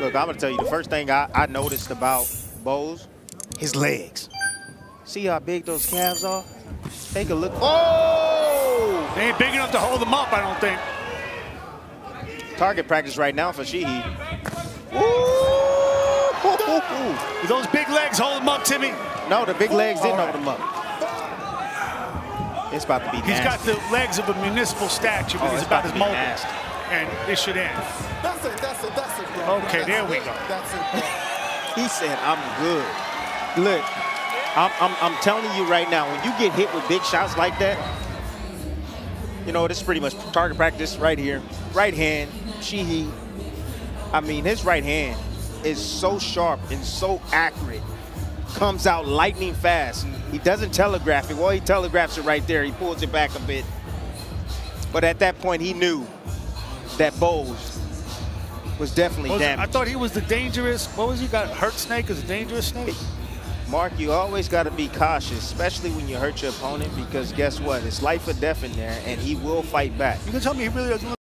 Look, I'm gonna tell you the first thing I, I noticed about Bowes, his legs. See how big those calves are? Take a look. Oh! They ain't big enough to hold him up, I don't think. Target practice right now for Sheehy. Do those big legs hold him up, Timmy? No, the big legs didn't hold him up. It's about to be He's got the legs of a municipal statue, but Oh, he's about about as to be mobile. nasty. And this should end. That's it, that's it, that's it, bro. Okay, That's there we go. That's it, bro. He said, I'm good. Look, I'm, I'm, I'm telling you right now, when you get hit with big shots like that, you know, this is pretty much target practice right here. Right hand, Sheehy. I mean, his right hand is so sharp and so accurate. Comes out lightning fast. He doesn't telegraph it. Well, he telegraphs it right there. He pulls it back a bit. But at that point, he knew that Bowes was definitely Was it- I thought he was the dangerous, what was he got? Hurt snake is a dangerous snake? Mark, you always got to be cautious, especially when you hurt your opponent, because guess what? It's life or death in there, and he will fight back. You can tell me he really doesn't